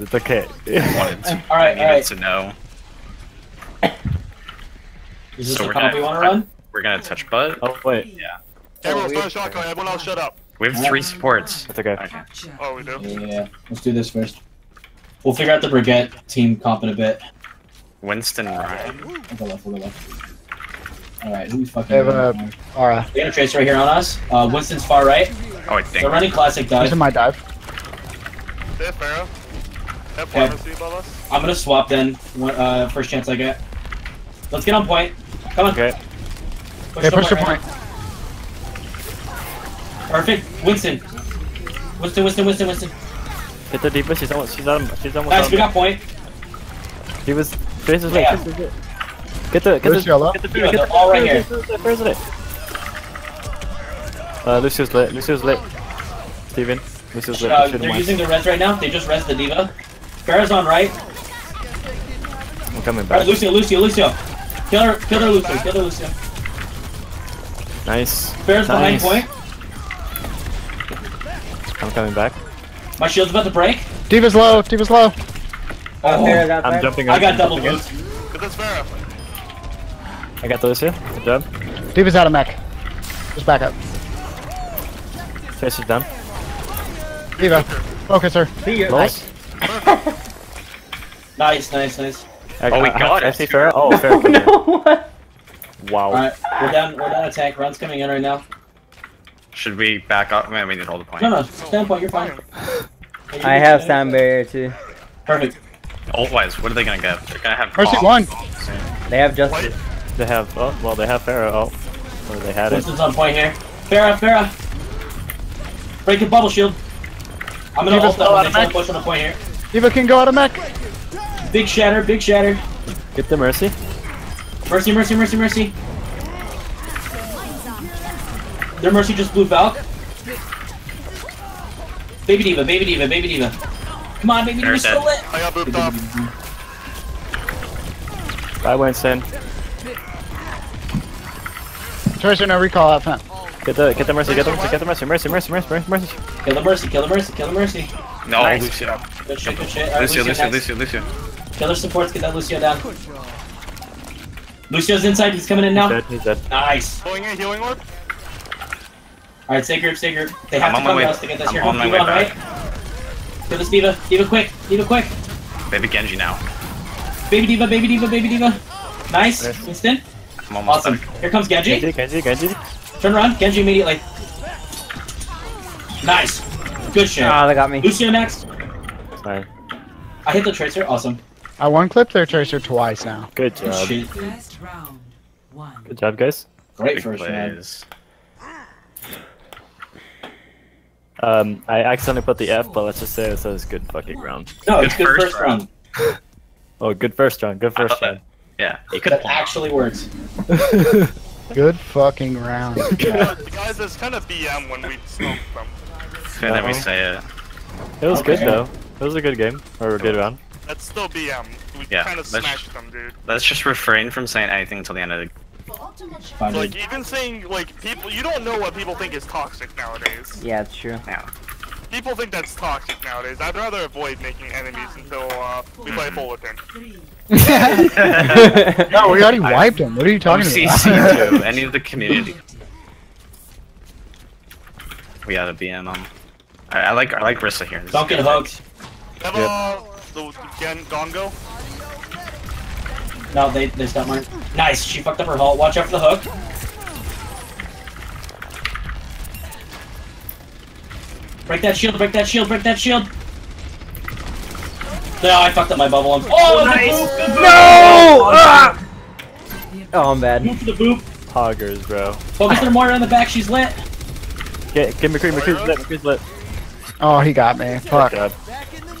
It's okay. wanted to, All right, needed all right. to know. Is this So the we're comp we gonna- want to run? We're gonna touch butt. oh wait, Yeah. Everyone's throwing shotgun. Everyone else shut up. We have three supports. it's okay. Okay. Oh, we do. Yeah, let's do this first. We'll figure out the Brigitte team comp in a bit. Winston Ryan. We'll go left, we'll go left. Alright, who's fucking. They have a doing it? aura. We got a trace right here on us. Uh, Winston's far right. Oh, I think. They're running classic dive. Using my dive. They have Pharah. They have Okay. above us. I'm gonna swap then. One, uh, first chance I get. Let's get on point. Come on. Okay. Push Okay, the push the right point. now. Perfect. Winston. Winston, Winston, Winston, Winston. Hit the deeper. She's almost. She's on. She's almost. Guys, on. we got point. He was. Trace is lit. Yeah. Trace is lit. Get the. Get Lucio, the. low. Get the. Yeah, Get they're the. all right here. Where's it? Uh, Lucio's lit. Lucio's lit. Steven. Lucio's lit. Uh, Shoot him they're once. using the res right now. They just res the diva. Pharah's on right. I'm coming Alright, back. Lucio, Lucio, Lucio. Kill her, kill her, Lucio, kill her, Lucio. Nice. Pharah's behind point. I'm coming back. My shield's about to break. Diva's low. Diva's low. Oh, I'm jumping. I got I'm double jumping in. boost. Get this Pharah. I got the Lucio. Good job. Diva's out of mech. Just back up. Trace is down. Diva. Focus her. you. Nice, nice, nice. I, Oh, we I, got I it. see Pharah. Oh, Pharah. Oh, coming. Wow. Alright, we're down, we're down a tank. Run's coming in right now. Should we back up? Man, we need to hold the point. No, no, stand point, you're fine. I have sound barrier too. Perfect. Ult-wise, what are they gonna get? They're gonna have. Mercy one. They have just. They have. Oh, well, they have Pharah. Oh, or they had it. Winston's on point here. Pharah, Pharah. Break your bubble shield. I'm gonna Diva's ult that low one. out They of try to push on the point here. Diva can go out of mech. Big shatter, big shatter. Get the mercy. Mercy, mercy, mercy, mercy. Their mercy just blew Valk. Baby Diva, baby Diva, baby Diva. Come on, baby They're Diva, still lit. I got booped off. Bye, Winston. Tracer no recall out front. Get the. Get the mercy. Get the mercy. Get the mercy. Mercy. Mercy. Mercy. Mercy. Mercy. Kill the mercy, kill the mercy, kill the mercy. No, Nice. Lucio. Good shit, good shit. Alright, Lucio, Lucio, next. Lucio, Lucio. Killer supports, get that Lucio down. Lucio's inside, he's coming in now. Dead. He's dead. Nice. Healing a healing orb. Alright, stay group, stay group. They have I'm to come to us to get this I'm here. on my Diva way on back. right. Kill this Diva. Diva quick. Diva quick. Baby Genji now. Baby Diva, baby Diva, baby Diva. Nice. Nice. Winston. I'm almost Awesome. back. Here comes Genji. Genji. Genji. Genji. Turn around. Genji immediately. Nice. Good shit. Ah, they got me. Lucio next. Sorry. I hit the tracer. Awesome. I one clip their tracer twice now. Good Good job. shit. First round. One. Good job, guys. Great Big first round. Um, I accidentally put the F, but let's just say it says good fucking round. No, it's Good good first first round. Oh, good first round. Good first thought that- round. Yeah, it could That actually works. Good fucking round. The guys that's kind of BM when we smoke them. And then we say it. It was good though. It was a good game or a good round. That's still BM. We Yeah, kind of smashed them, dude. Let's just refrain from saying anything until the end of the. Fine, Like even saying like people, you don't know what people think is toxic nowadays. Yeah, it's true. Yeah. People think that's toxic nowadays. I'd rather avoid making enemies until uh, we play Fullerton. Three. No, we already wiped him. What are you talking OCC about? to any of the community. We gotta be in on. I, I like I like Rissa here. This is Don't get good. hooked. Have uh, the Gen Gongo. No, they they stopped mine. Nice. She fucked up her hull. Watch out for the hook. Break that shield. Break that shield. Break that shield. No, I fucked up my bubble. I'm- Oh, nice. The boop, the boop. No! Ah! Oh, I'm bad. Boop for the boop. Hoggers, bro. Focus their Moira on the back. She's lit. Get, get McCree, McCree's lit, McCree's lit. Oh, he got me. Fuck. Good job.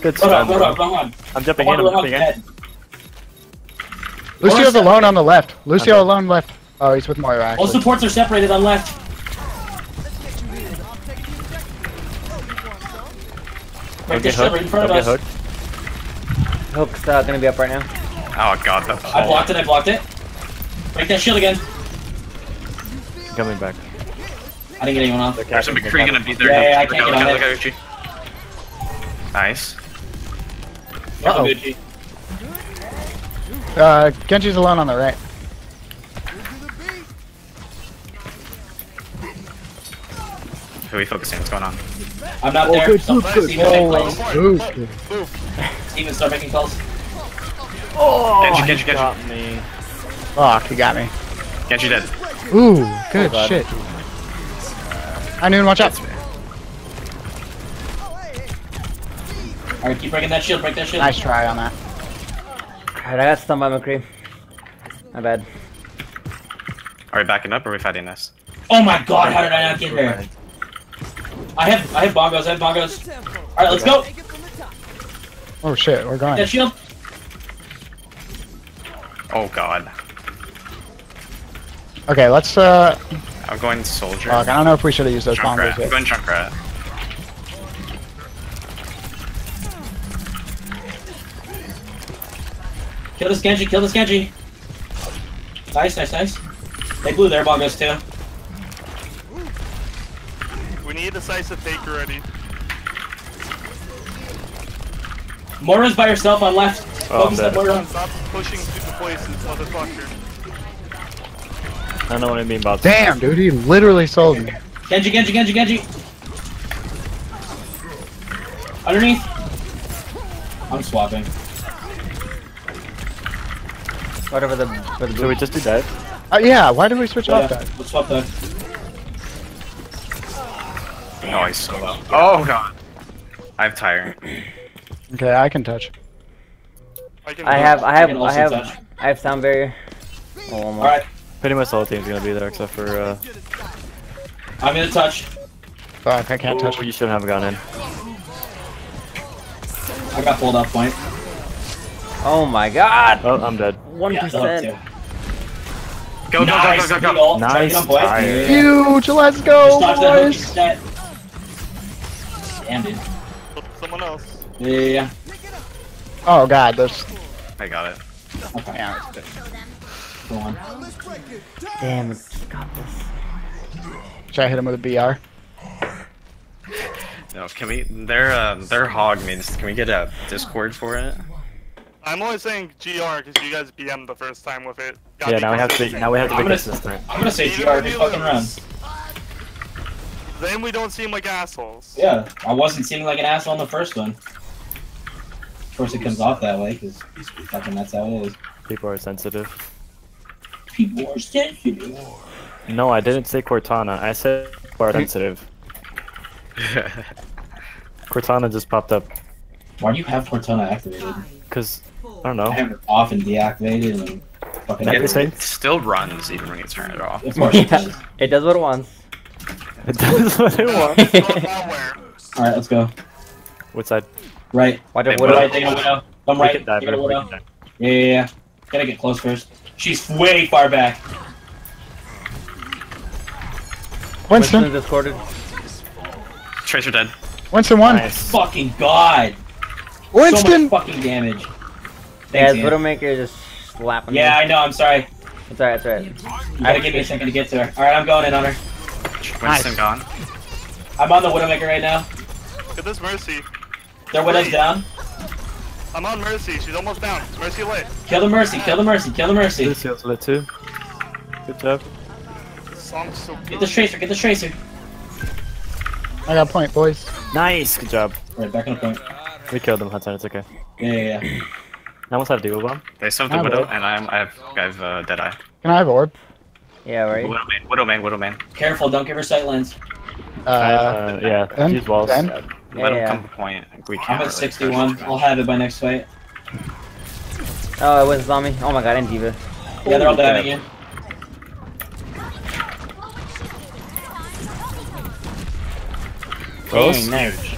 Good Hold on, hold on, hold on. I'm jumping in, I'm Hold jumping in. Lucio's alone on the left. Lucio Okay. alone left. Oh, he's with Moira All supports are separated on left. Break Don't get hooked. right in front Don't of get us. hooked. Hook's uh, gonna be up right now. Oh god, that I blocked it, I blocked it. Break that shield again. Coming back. I didn't get anyone off. They're There's a capping, they're McCree gonna be there. Yeah, yeah, I Look can't get on it. Look out, Gucci. Nice. Careful, Uh-oh. Uh, Genji's alone on the right. Who are we focusing? What's going on? I'm not Oh, there. good, Some- good, good. Steven, make Oh, calls. Steven, start making calls. Oh, Genji, he Genji, Genji. got me. Fuck, he got me. Genji dead. Ooh, good God. shit. I knew watch out. Alright, keep breaking that shield, break that shield. Nice try on that. Alright, I got stunned by McCree. My bad. Are we backing up or are we fighting this? Oh my god, how did I not get there? I have I have bongos, I have bongos. Alright, let's go! Oh shit, we're going. That shield. Oh god. Okay, let's uh. I'm going soldier. Fuck, I don't know if we should have used those bombers Junkrat. I'm yet. going Junkrat. Kill this Genji, kill this Genji. Nice, nice, nice. They blew their bongos too. We need a decisive take already. Moira's by herself on left. Oh, Focus I'm on dead. Moira. Stop pushing to the places, motherfucker. I know what I mean about Damn, dude, he literally sold me. Genji, Genji, Genji, Genji. Underneath. I'm swapping. Whatever the for the Should we just do that? Uh, yeah, why did we switch Yeah, off that? let's swap that. Oh, he's so low. Oh god. I have tire. Okay, I can touch. I can I have. I have I have touch. I have sound barrier. Oh. Alright, Pretty much all the whole team's gonna be there except for uh. I'm gonna touch. Fuck, I can't touch. Oh, you shouldn't have gone in. I got pulled off point. Oh my god! Oh, I'm dead. One Yeah, percent. Go, go, nice, go, go, go, big go. ult. Try to Nice get on point. tire. Yeah. Huge, let's go, dodge that hook, boys. he's. Damn, dude. Someone else. Yeah, yeah, yeah. Oh god, this. I got it. Okay, Yeah, it's good. go on. Damn, got this. Should I hit him with a BR? No, can we? Their uh, their hog means. Can we get a Discord for it? I'm only saying GR because you guys BM the first time with it. Gotta Yeah, now we have to be now we have to I'm be gonna- consistent. I'm gonna say GR when this fucking lose, round. Then we don't seem like assholes. Yeah, I wasn't seeming like an asshole in the first one. Of course, it comes off that way because fucking that's how it is. People are sensitive. People are sensitive. No, I didn't say Cortana. I said people are sensitive. Cortana just popped up. Why do you have Cortana activated? Cause I don't I know. have it off and deactivated and fucking. That it, it still runs even when you turn it off. Of course it does. It does what it wants. It does what it wants. It's not malware. All right, let's go. What side? Right, Watch Hey, out, what what right, take a widow. Come right, dive take a widow. Yeah, yeah, yeah. Gotta get close first. She's way far back. Winston Winston, discorded. Tracer dead. Winston won. Nice. Fucking god. Winston. So Winston. much fucking damage. Yeah, Thanks, Ian. Widowmaker just slapping Yeah, me. I know. I'm sorry. It's alright, it's alright. You gotta give me a second to get to her. All right, I'm going in on her. Winston gone. I'm on the Widowmaker right now. Get this Mercy. Their Widow's down. I'm on Mercy. She's almost down. Mercy lit. Kill the Mercy. Kill the Mercy. Kill the Mercy. This Lucio's lit too. Good job. So good. Get the Tracer. Get the Tracer. I got point, boys. Nice. Good job. All right, back on the point. We killed him, Hudson. It's okay. Yeah, yeah, yeah. I almost had a duo bomb. They still have I the widow, and I'm I have I have uh, Deadeye. Can I have orb? Yeah, right. Widow man, widow man, widow man. Careful. Don't give her sight lens. Uh, Uh, yeah. then- Use walls. then? Let Yeah, him come to point. We can't. I'm at really 61. I'll have it by next fight. Oh, it was on me. Oh my god, and Diva. Yeah, they're all Holy diving crap. in. Close. Dang, nice.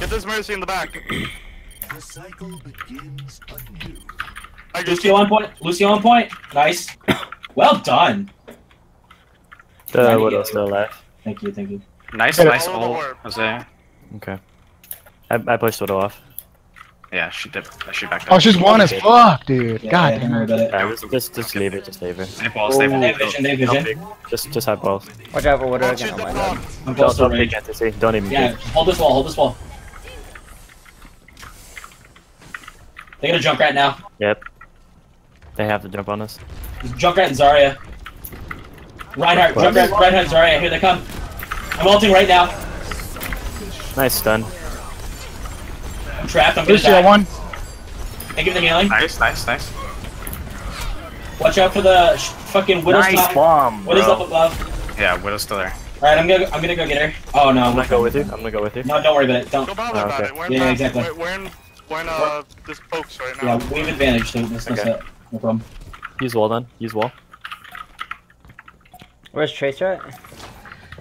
Get this Mercy in the back. The cycle begins anew. I just Lucio on point. Lucio on point. Nice. Well done. The Trying to Widow's still alive. Thank you. Thank you. Nice, Hit nice Follow ult. Jose. Okay. I, I pushed Widow off. Yeah, she did. She backed oh, up. she's one as fuck, dude. Yeah, God damn it. about. Alright, just, just just leave it. Just leave it. They balls, they They have vision. They vision. Just just have balls. Watch out for Widow Don't again. Oh my god. I'm Don't, don't range. pick entity. Don't even Yeah, pick. hold this wall. Hold this wall. They're gonna jump right now. Yep. They have to jump on us. Junkrat and Zarya. Reinhardt, What? Junkrat, Reinhardt, Zarya. Here they come. I'm ulting right now. Nice stun. I'm trapped. I'm gonna Lucio die. one. Thank you for the healing. Nice, nice, nice. Watch out for the sh- fucking Widow's Nice top. bomb, Widow's up above. Yeah, Widow's still there. Alright, I'm gonna I'm gonna go get her. Oh no. I'm gonna go with you. I'm gonna go with you. No, don't worry about it. Don't. Don't bother Oh, about okay. it. We're Yeah, back- exactly. We're, we're in, we're in uh, this folks right now. Yeah, we have advantage, so that's no Okay. set. No problem. Use wall then. Use wall. Where's Tracer at?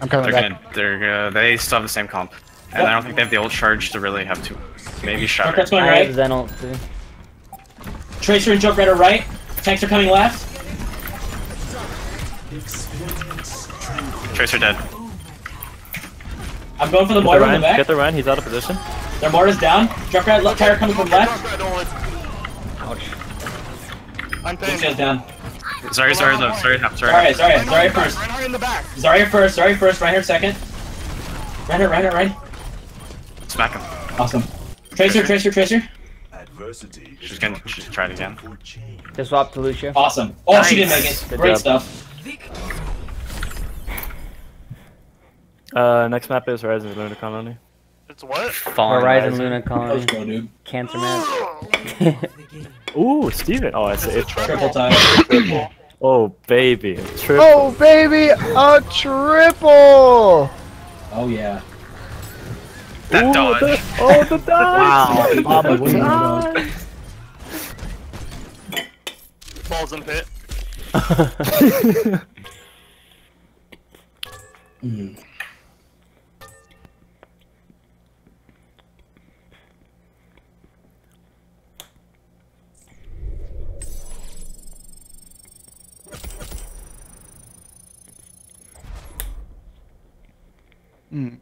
I'm coming They're back. gonna, they're gonna, they still have the same comp. And Yep. I don't think they have the old charge to really have to. Maybe Shatter. Junkrat's going I right. have Zen ult too. Tracer and Junkrat are right. Tanks are coming left. Tracer dead. I'm going for the Get the mortar in the back. Get the Ryan. He's out of position. Their mortar's down. Junkrat left tire coming from left. Junkrat, don't I'm. Lucio's down. Sorry, sorry, though. Sorry, no, sorry. Zarya, Zarya, Reinhardt in Zarya first. Reinhardt in the back. Zarya first, Zarya first, Reinhardt second. Reinhardt, Reinhardt, right. Smack him. Awesome. Tracer, Tracer, Tracer. Adversity. She's gonna she's try it again. Just swap to Lucio. Awesome. Oh, she didn't make it. Good Great job. stuff. Uh, next map is Horizon Lunar Colony. It's what? Fawn Horizon Rising. Luna Colony. Let's go, dude. Cancer match. The. Ooh, Steven. Oh, I see. It's Triple time. triple. Oh, baby. Triple. Oh baby, a triple. Oh yeah. That Ooh, dodge. the- oh, the dodge. Wow. The dodge. Balls in pit. Mm. Mm.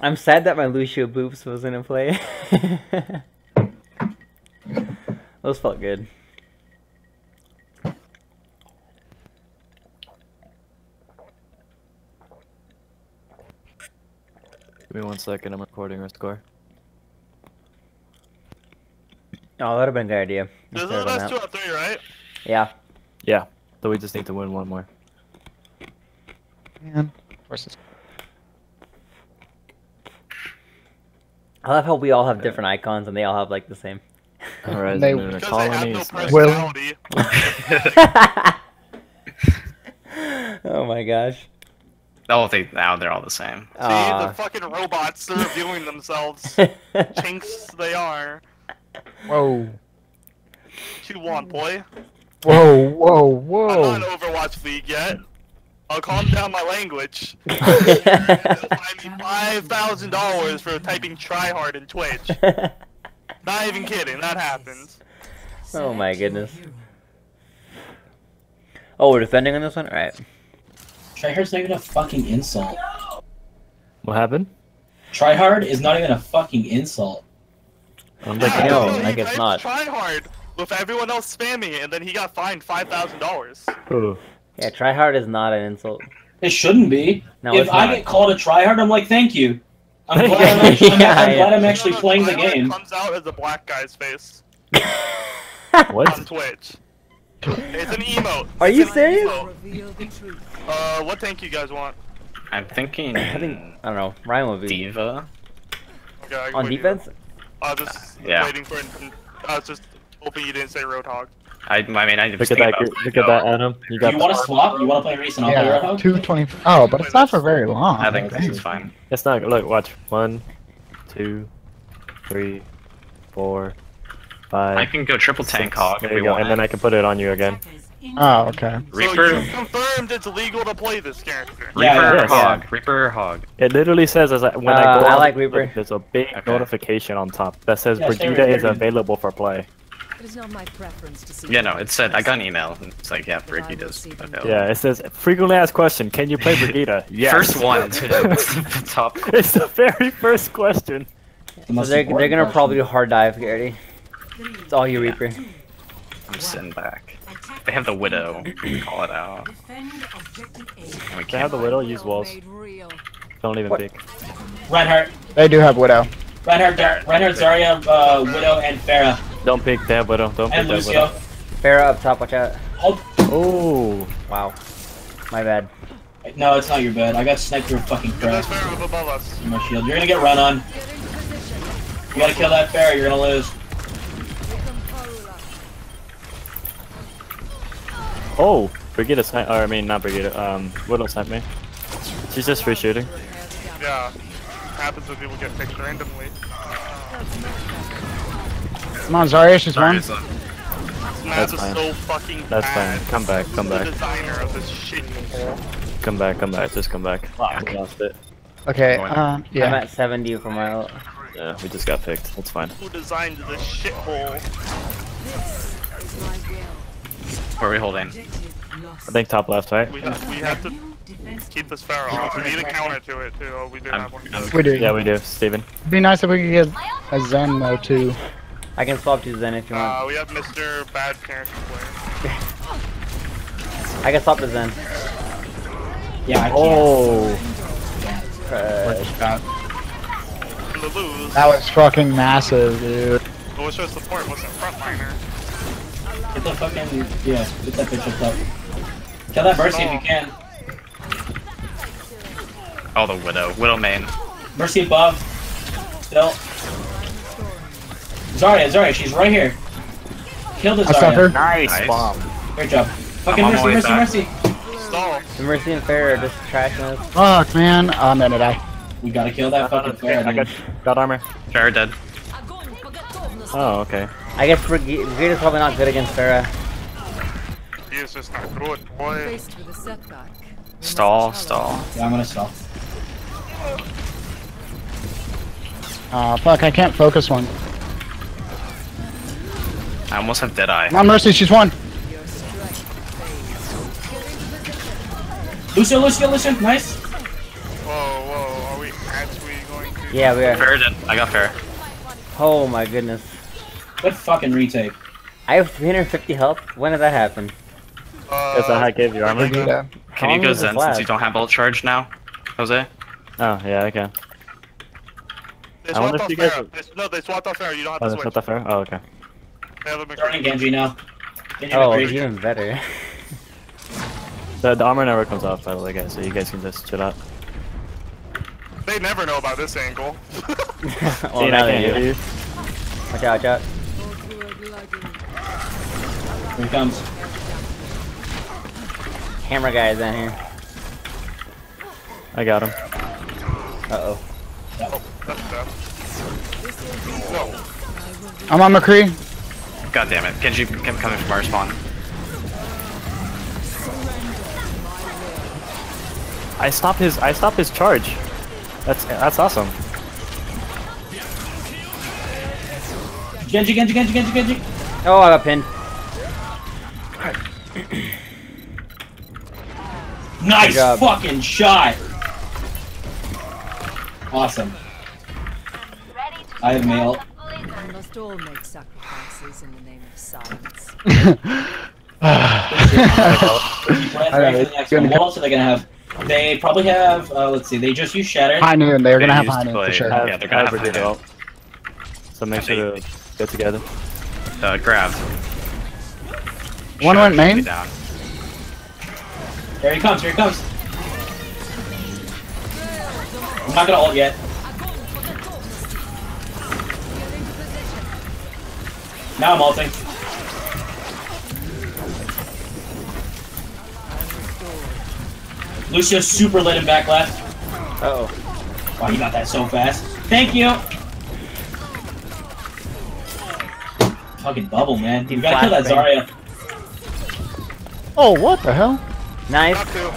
I'm sad that my Lucio Boops wasn't in play. Those felt good. Give me one second. I'm recording our score. Oh, that would have been a good idea. This is the about best two that. out of three, right? Yeah. Yeah. So we just need to win one more. Man, versus. I love how we all have different icons and they all have like the same. Horizon They- Lunar Because they have no Will- oh my gosh. Oh, they now they're all the same. See, Aw. the fucking robots, they're reviewing themselves. Chinks they are. Whoa, 2-1, boy. whoa, whoa, whoa. I'm whoa. not in Overwatch League yet. I'll calm down my language. They'll find me $5,000 for typing tryhard in Twitch. Not even kidding, that happens. oh my goodness. Oh, we're defending on this one? Alright. Tryhard's not even a fucking insult. What happened? Tryhard is not even a fucking insult. I'm like, no, I know, He like it's not. Tryhard with everyone else spamming it, and then he got fined $5,000. Yeah, try hard is not an insult. It shouldn't be. No, if I get called a tryhard, I'm like, thank you. I'm glad I'm actually, I'm, Yeah, I'm glad. I'm actually No, no, playing the Tryhard game. comes out as a black guy's face what? on Twitch. It's an emote. Are It's you serious? emote. Reveal the truth. Uh, what tank you guys want? I'm thinking I think I don't know. Ryan will be Diva. Okay, I on wait you. defense. I was just Yeah. waiting for. I was just hoping you didn't say Roadhog. I, I mean, I Look just at that. about Look at that, Adam. You got You want to swap? You want to play Reese and I'll play Yeah, Roadhog? two twenty. Oh, but it's not for very long. I think this is fine. It's not. Look, watch. One, two, three, four, five. I can go triple tank six. hog if There we go, want. and then I can put it on you again. Oh, okay. So Reaper, you confirmed it's legal to play this character. Reaper, Yeah, yeah. hog, Reaper, hog. It literally says as I, when Uh, I go. I like Reaper. There's a big Okay. notification on top that says Yeah, stay Brigitte right is available for play. It is not my preference to see Yeah, no, it said I got an email. It's like, yeah, Brigitte is available. Yeah, it says frequently asked question. Can you play Brigitte? yes. First one to the top. It's the very first question. The So they're, they're gonna question. probably do hard dive, Garrity. It's all you, Reaper. I'm sitting back. They have the widow. Call it out. Defend objective A. And we They can't. have the widow. Use walls. Real. Don't even What? peek. Reinhardt. They do have widow. Reinhardt, Dar- Reinhardt, Zarya, uh, Widow, and Pharah, Don't pick that widow. Don't pick and that Lucio. widow. Pharah up top, watch out. Hold. Oh. Wow. My bad. No, it's not your bad. I got sniped through a fucking Get those crack. Pharah up above us. No shield. You're gonna get run on. You gotta kill that Pharah. You're gonna lose. Oh. Brigida snipe. Or I mean, not Brigida. Um, Widow sniped me. She's just free shooting. Yeah. Happens when people get picked randomly. Come on, Zarya, she's one. Sorry, so- This That's fine. so fucking That's bad. fine. Come back. Come back. designer of this shit? Come back. Come back. Just come back. Fuck. We lost it. Okay, Going. um, I'm at 70 for my ult. Yeah, we just got picked. That's fine. Who designed this shithole? Where are we holding? I think top left, right? We have, we have to keep this Pharah off. We need a counter to it too. Oh, we do I'm, have one. I'm, We do. Yeah, we do. Steven. It'd be nice if we could get a Zen though too. I can swap to Zen if you want. Uh, we have Mr. Bad Parent player. I can swap to Zen. Yeah, I can't. Oh. Uh, In the lose. That was fucking massive, dude. But what's your support? What's the frontliner? Get the fucking yeah. Get that bitch up top. Kill that Mercy if you can. oh, the Widow. Widow main. Mercy above. Still. Zarya, Zarya, she's right here. Kill the I stopped her. Nice, Nice. bomb. Great job. Fucking on my Mercy, Mercy, back. Mercy. Stall. the Mercy and Pharah are just trashing us. Fuck, man. Oh, I'm gonna die. We gotta kill that fucking Okay, I got, got armor. Pharah dead. Oh, okay. I guess Brigade is probably not good against Pharah. He is just not good, boy. Faced with a setback. we must Stall, stall. Yeah, I'm gonna stop. Oh, uh, fuck, I can't focus one. I almost have Deadeye. Come on, Mercy, she's one. your strength fades. Lucio, Lucio, Lucio. Nice. Whoa, whoa. Are we actually going to? Yeah, we are. Pharah dead. I got Pharah. Oh my goodness. What fucking retake. I have 350 health. When did that happen? Uh, Guess I gave you armor. Brigida. How Can you go does this Zen since last? you don't have ult charge now, Jose? Oh, yeah, I can. They I wonder swapped off if you guys- They- No, they swapped off Pharah. You don't have Oh, to that's switch. not that fair? Oh, okay. They have a McCree. Genji now. Genji Oh, McCree. it's even better. The, the armor never comes off, by the way, guys, so you guys can just chill out. They never know about this angle. well, Dean, now they do. you. Watch out, watch out. Go through a gliding Here he comes. Hammer guy is down here. I got him. Uh oh. oh, that's bad. No. I'm on McCree. God damn it. Genji kept coming from our spawn. I stopped his I stopped his charge. That's that's awesome. Genji, Genji, Genji, Genji, Genji. Oh, I got pinned. Nice fucking shot. Awesome. I have mail. We must all make sacrifices in the name of science. Plan I know, for the it's next gonna one. What else are they gonna have? They probably have. Uh, let's see. They just use Shattered. High noon. They're gonna They have used high to noon for play- sure. I have, Yeah, they're gonna have have Brigade to. So make sure They- to get together. Uh, grabbed. One Shot went main. Down. Here he comes. Here he comes. I'm not gonna ult yet. Now I'm ulting. Lucio super lit him back left. Uh oh. Wow, you got that so fast. Thank you. Fucking bubble, man. You gotta kill that Zarya. Oh, what the hell? Nice. Not.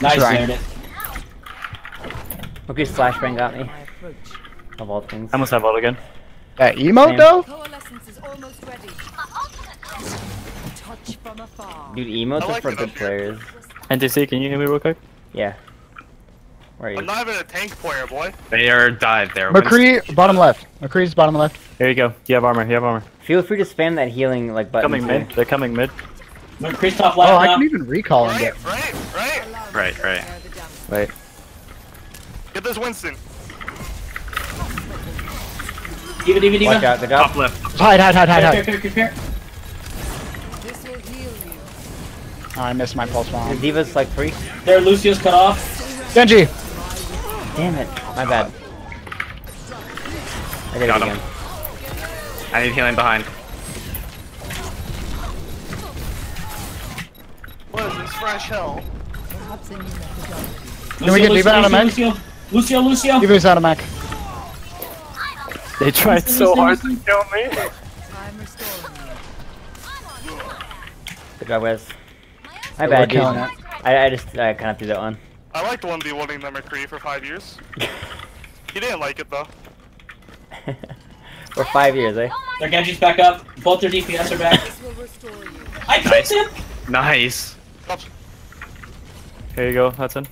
Nice, right. Meredith. Okay, flashbang got me. My approach. Of all things. I must have ult again. That emote Same. though? Coalescence is almost ready. Touch from afar. Dude, emotes I are for good up here. players. NTC, can you hear me real quick? Yeah. Where are you? I'm not even a tank player, boy. They are dive there. McCree, bottom left. McCree's bottom left. Here you go. You have armor. You have armor. Feel free to spam that healing like button. Coming mid. They're coming mid. Increase top left Oh, I can even recall and get. Right, right, right. Right, right. Bear the damage. Wait. Get this Winston. Diva, Diva, Diva. Watch out, good Top left. Hide, hide, hide, hide, hide. here, here, here. This will heal you. Oh, I missed my pulse The bomb. Diva's like free. There, Lucio's cut off. Genji! Damn it. My bad. I did Got it him. again. I need healing behind. What is this fresh hell? Perhaps a. Can we get Diva out of mech? Lucio, Lucio, Lucio. Give us out of mech. They tried so hard to kill me. I'm restoring you. Good job, Wes. My We're bad, dude. I, I just I kind of threw that one. I liked the 1v1ing the McCree for five years. He didn't like it though. For five years, eh? Their Genji's back up. Both their DPS are back. This will restore. I Nice. him. Nice. Here you go, Hudson.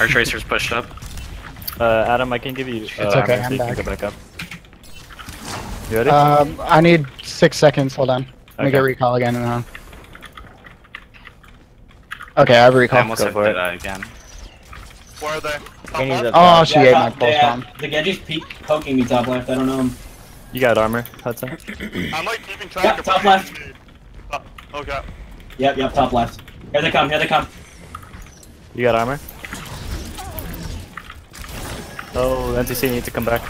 Our tracer's pushed up. Uh, Adam, I can give you. Uh, It's okay, armor so I'm you can back. Go back up. You ready? Um, I need six seconds. Hold on. Let me Okay. get recall again and then. Okay, I have I recall. almost go hit for it. that again. Where are they? Top Kenny's left? up Oh, she Yeah, ate top- my pulse yeah, bomb. The Genji's peek poking me top left. I don't know him. you got armor, Hudson. I'm like keeping track Yeah, of top my left. Oh, okay. Yep, yep, top left. Here they come. Here they come. You got armor. Oh, NTC needs to come back.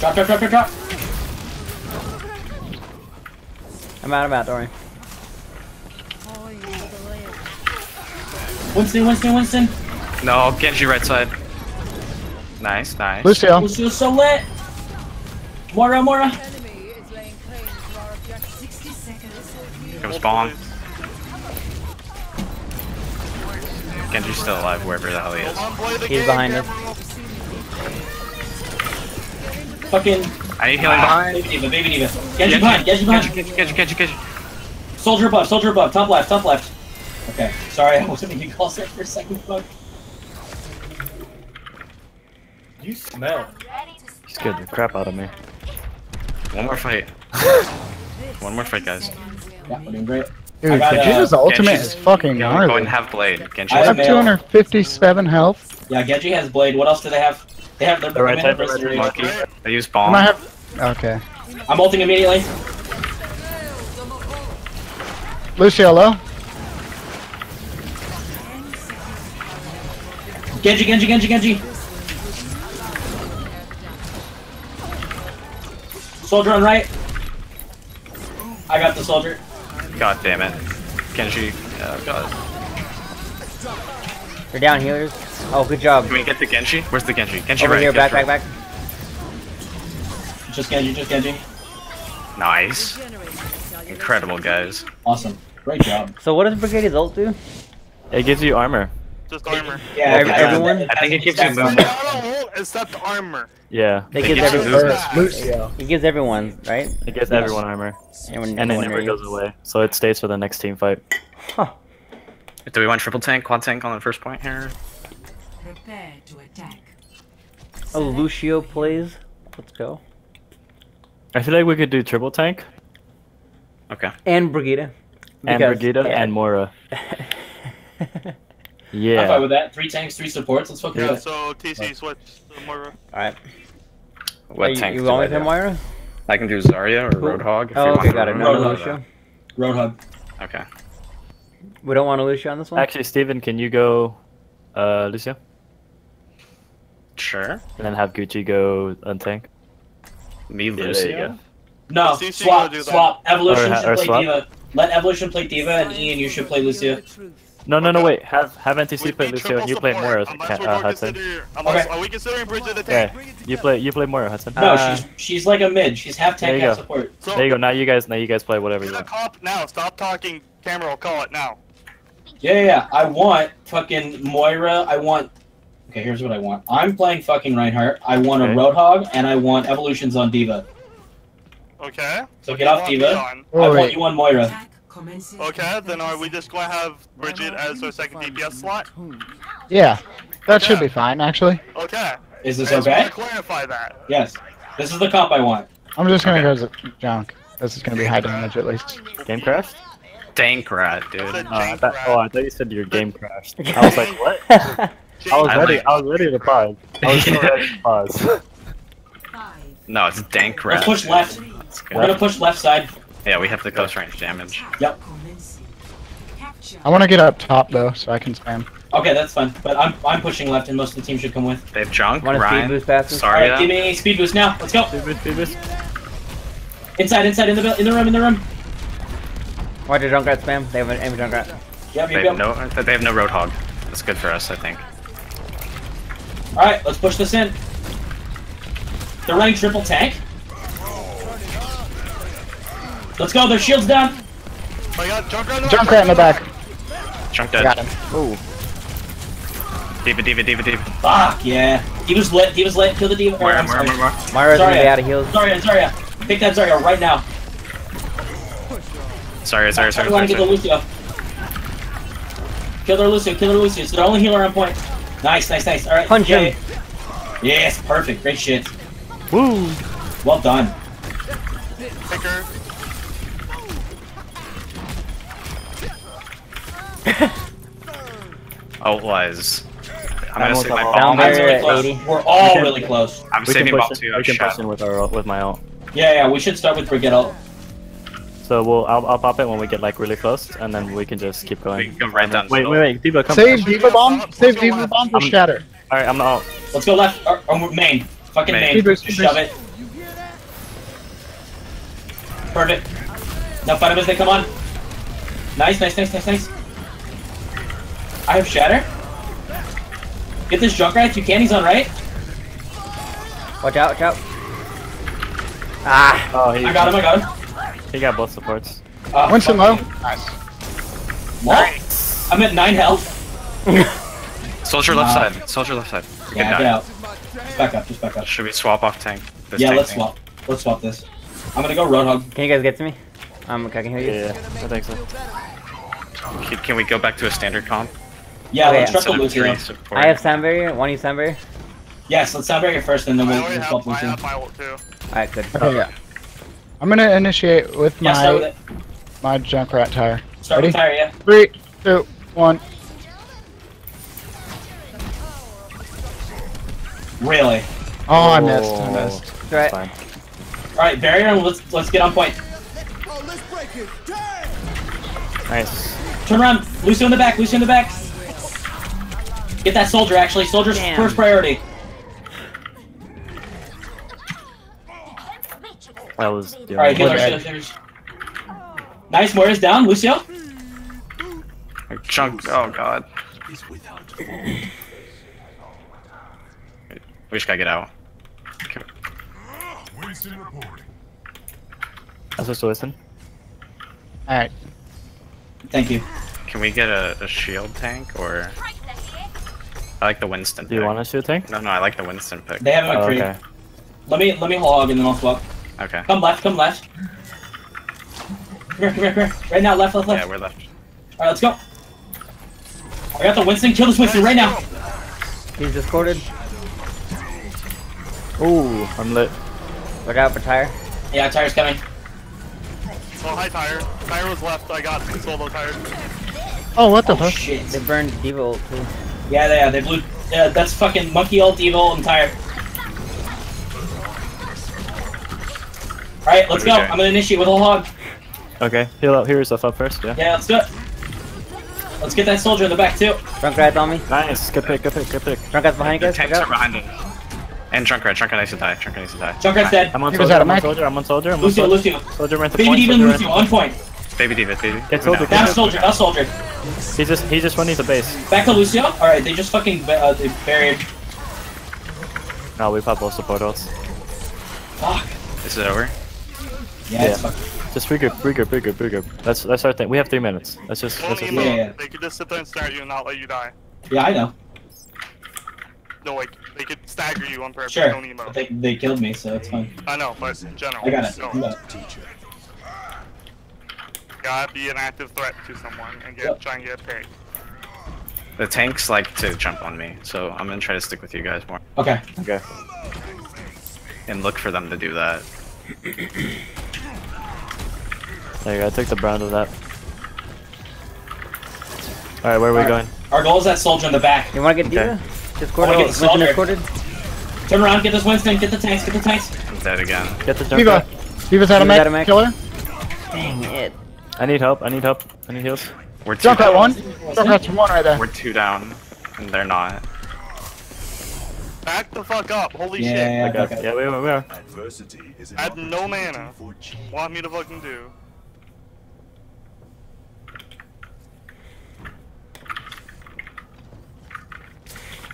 Drop, drop, drop, drop, drop. I'm out, I'm out, don't worry. Calling for the layer. Winston, Winston, Winston. No, Genji right side. Nice, nice. Lucio. Lucio's so lit. Mora, Mora. Enemy is laying claim to our objective. 60 seconds. Comes bomb. Genji's still alive wherever the hell he is. Come on, play the He's behind us. Gabriel. Fucking I need healing behind. baby diva, baby diva. Genji behind, Genji Genji, behind. Genji, Genji, Genji, Genji. Soldier above, soldier above. Top left, top left. Okay, sorry, I wasn't making calls there for a second. Fuck. You smell. You scared the crap out of me. One more fight. One more fight, guys. Yeah, we're doing great. Dude, I got, uh, ultimate Genji's- is fucking Go, go gnarly. and have blade. Genji. I I have have 257 health. Yeah, Genji has blade. What else do they have? They have their The right their of the right anniversary. Monkey. I use And bomb. I have. Okay. I'm ulting immediately. Lucio low. Genji, Genji, Genji, Genji. Soldier on right. I got the soldier. God damn it. Genji. Oh god. You're down, healers. Oh, good job. Can we get the Genji? Where's the Genji? Genji Over right. here, back, Genji back, right. back. Just Genji, just Genji. Nice. Incredible, guys. Awesome. Great job. So what does Brigade's ult do? It gives you armor. Just armor. Yeah, Every- yeah, everyone? that- I think it gives you that's- movement. Not except armor. Yeah. It It gives gives everyone. movement. It gives everyone, right? It gives Yes. everyone armor. Everyone, And it everyone never goes away. So it stays for the next team fight. Huh. Do we want triple tank, quad tank on the first point here? Prepare to attack. Oh, Lucio plays. Let's go. I feel like we could do triple tank Okay. And Brigida. and Brigida yeah. and Mora. Yeah. I'm fine with that. Three tanks, three supports. Let's fuck it Yeah. up. So TC switch to Moira. Alright. What you, tank you do want I me to do? Moira? I can do Zarya or Cool. Roadhog. If Oh, you okay, got it. No, no, Roadhog. Lucio. Roadhog. Okay. We don't want a Lucio on this one? Actually, Steven, can you go uh, Lucio? Sure. And then have Gucci go untank? Me, there you Lucio. go. No, CC swap, gonna that. swap. Evolution Or- should or play swap? Diva. Let Evolution play Diva, and Ian, you should play Lucio. No, no, no, wait. Have have We NTC play need Lucio and you play Moira. Mora, unless we're uh, Hudson. Unless, Okay. are we considering Bridget the Yeah, tank? you play you play Moira, Hudson. No, Uh, she's she's like a mid. She's half tank, you half go. support. So, There you go. Now you guys, now you guys play whatever you want. cop now. Stop talking. Camera will call it now. Yeah, yeah, yeah. I want fucking Moira. I want. Okay, here's what I want. I'm playing fucking Reinhardt. I want Okay. a Roadhog, and I want Evolutions on Diva. Okay. So get off want Diva. on. Oh, I want you on Moira. Okay, then are we just going to have Bridget as our second DPS slot? Yeah. That should be fine, actually. Okay. Is this I just okay? want to clarify that. Yes. This is the comp I want. I'm just gonna Okay. go as a junk. This is gonna be high damage at least. Game crashed? Dank rat, dude. Oh, I thought, oh, I thought you said your game crashed. I was like, what? Jane I was I ready. like- I was ready to pause. I was ready to pause. No, it's dank rat. Let's push left. That's We're gonna push left side. Yeah, we have the close range damage. Yep. I want to get up top though, so I can spam. Okay, that's fine. But I'm I'm pushing left, and most of the team should come with. They have junk, Want a speed Ryan. boost passes? Sorry, right, give me speed boost now. Let's go. Speed boost, speed boost. Inside, inside, in the buil- in the room, in the room. Watch your Junkrat spam. They have an aim Junkrat. Yep, They yep, have yep. no, they have no roadhog. That's good for us, I think. All right, let's push this in. They're running triple tank. Let's go. Their shields down. I got Junkrat in the Junkrat in the back. Chunk I dead. got him. Ooh. Diva, diva, diva, diva. Fuck yeah. He was lit. He was lit. Kill the diva. or, More, I'm sorry. more, more. Myra's gonna Zarya. be out of heals. Zarya, Zarya. Pick that Zarya right now. Sorry, sorry, sorry, I want to get the. Lucio. Kill their Lucio. Kill their Lucio. It's their only healer on point. Nice, nice, nice. All right. Punch yay. him. Yes, perfect. Great shit. Woo! Well done. Picker. Outlies. I'm I'm gonna on save my top. bomb. Down I'm there really close. We're all can- really close. I'm We saving push bomb in, too. we can push in with our with my ult. Yeah, yeah. We should start with Brigade ult. So we'll I'll, I'll pop it when we get like really close, and then we can just keep We going. can go right down. Wait, wait, wait, Diva, come. Save Diva Bomb. Save Diva Bomb for I'm- Shatter. All right, I'm out. Let's go left. Or, or main. Fucking Main. main. Speed boost, Just shove it. Perfect. Now fight them as they come on. Nice, nice, nice, nice, nice. I have shatter. Get this Junkrat if you can. He's on right. Watch out, watch out. Ah, Oh, he, I got him. I got him. He got both supports. Uh, Winston low. fuck Nice. me. Well, I'm at nine health. Soldier left Wow. side. Soldier left side. Yeah, get out. Just back up. Just back up. Should we swap off tank? This Yeah, tank let's thing? swap. Let's swap this. I'm gonna go run Roadhog. can you guys get to me? Um, okay, I can hear you. Yeah, I think so. Can, can we go back to a standard comp? Yeah, Okay. let's trust the Instead of Lucio. I have sound barrier. Want to use sound barrier? Yes, let's sound barrier first, and then we'll, already we'll swap have, I Lucio. my ult too. Alright, good. Okay, yeah. I'm gonna initiate with Yeah, start with my it. my Junkrat tire. Start Ready? with tire, yeah. Three, two, one. Really. Oh, I missed. I oh, missed. That's right. Fine. All right, barrier, let's let's get on point. Nice. Turn around, Lucio in the back, Lucio in the back. Get that soldier, actually. Soldier's Damn. first priority. That was the All right, only healers, Okay. healers, healers. Nice, Moira's down. Lucio. Chunk. Oh god. We just gotta get out. Okay. Winston reporting. I supposed to listen. Alright. Thank you. Can we get a, a shield tank or? I like the Winston. Do you want to shoot tank? No, no, I like the Winston pick. They have a Oh, McCree. okay. Let me let me hog and then I'll swap. Okay. Come left, come left. Come here, come here, come here. Right now, left, left, left. Yeah, we're left. All right, let's go. I got the Winston. Kill this Winston right now. He's discorded. Ooh, I'm lit. Look out for tire. Yeah, tire's coming. Oh, hi, Tire. Tire was left. I got solo Tire. Oh, what the Oh fuck? shit. They burned Diva ult too. Yeah, they, yeah, they blew. Yeah, that's fucking monkey ult, evil, and tire. All right, let's What are we go. doing? I'm gonna initiate with a hog. Okay, heal up, heal yourself up first, yeah. Yeah, let's do it. Let's get that soldier in the back too. Drunkrat's on me. Nice, good pick, good pick, good pick. Drunkrat's behind you The guys. Look tanks are out. behind us. And Junkrat. Junkrat needs to die. Junkrat needs to die. Junkrat's dead. I'm on soldier, I'm on soldier, I'm on soldier, I'm on Lucio, soldier. Lucio. Soldier ran the Baby point, even soldier Lucio the on point. point. Baby Diva, baby. Get soldier, now. Down soldier, down soldier. He just, he just running the base. Back to Lucio. All right, they just fucking uh, they buried. No, we popped both support ults. Fuck. Is it over? Yeah, Yeah. fucking. Just regroup, regroup, regroup, regroup. That's, that's our thing. We have three minutes. Let's just, let's just emo. Yeah, yeah. They could just sit there and stare at you and not let you die. Yeah, I know. No, like, they could stagger you on purpose. Sure. Don't emo. But they they killed me, so it's fine. I know, but in general. I got it. No. I. Teacher. Gotta be an active threat to someone and get Yep. try and get paid. The tanks like to jump on me, so I'm gonna try to stick with you guys more Okay. Okay. and look for them to do that. There you go, I took the brunt of that. Alright, where are we Alright. going? Our goal is that soldier in the back. You wanna get Okay. Diva? Discorded. I wanna get oh, Winston Soldier. discorded. Turn around, get this Winston, get the tanks, get the tanks. I'm dead again. Get the jump. Viva. Viva's out of mech. out of mech. Killer. Dang it. I need help. I need help. I need heals. We're two Junkrat down. one. Junkrat's one right there. We're two down, and they're not. Back the fuck up. Holy Yeah, shit. yeah, yeah, Okay. okay. Yeah, we are. We are. Adversity is an I have no opportunity mana. for change. Want me to fucking do?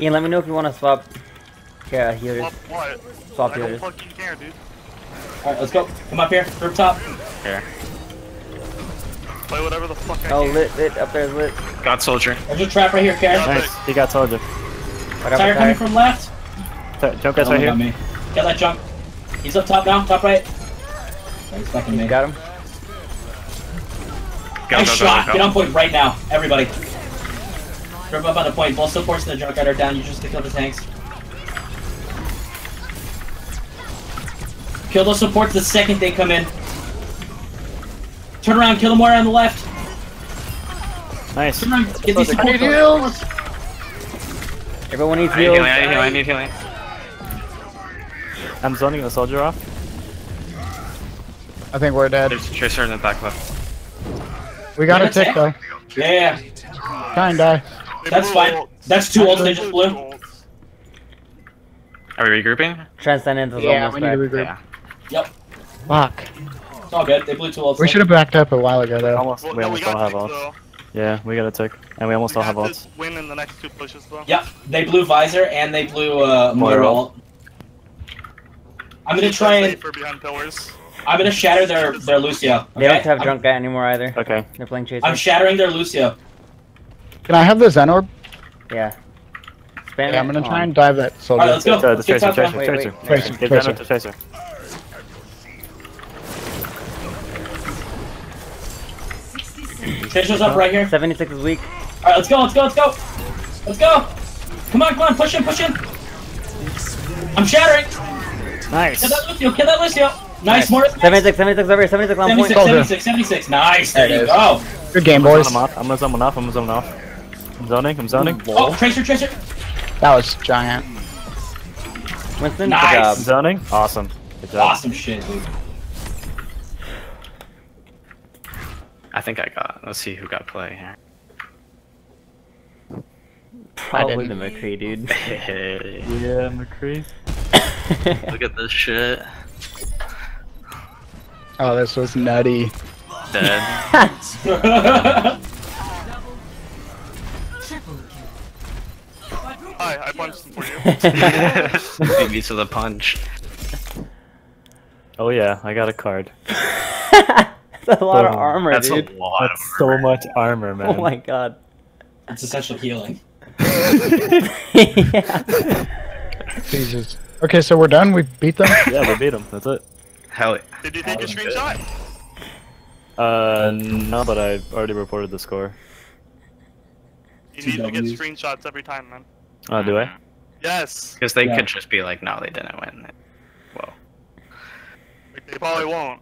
Ian, let me know if you want to swap. Yeah, healers. What? What? Swap I don't healers. fucking care, dude. Alright, let's go. Come up here, roof top. Here. Play whatever the fuck I Oh, can. lit, lit. Up there's lit. God soldier. There's a trap right here, Karen. Nice. He got soldier. I got Tire the coming from left. T- Jump guy's Oh, right got here. me. Get that jump. He's up top now, top right. He's fucking me. Got him. Go, nice go, go, shot. go, Get on point right now, everybody. Drop up on the point. Both supports in the junkyard are down. You just to kill the tanks. Kill those supports the second they come in. Turn around, kill them more on the left. Nice. Turn around, get these I need supports. Everyone needs I need heals. healing, I need healing, I need healing. I'm zoning the soldier off. I think we're dead. There's a Tracer in the back left. We got a tick though. Yeah, Try and die. They that's fine. ults. That's two ults they just blew. Are we regrouping? Transcendence is Yeah, almost we need to back. regroup. Yeah. Yep, Fuck. it's all good. They blew two ults. We should have backed up a while ago though. Almost. Well, we almost we all have ults. though. Yeah, we got a tick, and we almost We all have got ults. win in the next two pushes, though. Yep, they blew visor and they blew uh, Moira Moira ult. ult. I'm gonna try and safer behind pillars. I'm gonna shatter their their Lucio. They don't have I'm- drunk guy anymore either. Okay. They're playing chaser. I'm shattering their Lucio. Can I have the Zen orb? yeah. Spam Yeah, I'm gonna on. try and dive that soldier. Alright, let's go. Uh, the Let's get tracer, top tracer, down. Wait, tracer. wait. Tracer, Get tracer. down with tracer. Tracer's up right here. 76 is weak. Alright, let's go, let's go, let's go. Let's go. Come on, come on, push him, push him. I'm shattering. Nice. Kill that Lucio, kill that Lucio. Nice, more. 76, 76 over here. 76 on point. 76, Soldier. 76, 76. Nice, there, There you is. go. Good game, I'm gonna boys. zone him off. I'm gonna zone him off. I'm gonna zone him off. I'm zoning. I'm zoning. Oh, Tracer, Tracer. That was giant. Winston, Nice. good I'm job. zoning. Awesome. Good job. Awesome shit, dude. I think I got. Let's see who got play here. Probably the didn't. McCree, dude. Yeah, McCree. Look at this shit. Oh, this was nutty. Dead. Hi, I punched him for you. Beat me to the punch. Oh yeah, I got a card. That's a lot of armor, That's dude. a lot of That's so much armor, man. Oh my god. it's essential healing. yeah. Jesus. Okay, so we're done. We beat them. Yeah, we beat them. That's it. Hell yeah. Did you take a screenshot? Uh, no, but I already reported the score. You need to get screenshots every time, man. Oh, do I? Yes. Because they Yeah. could just be like, no, they didn't win. Whoa. Like, they probably won't.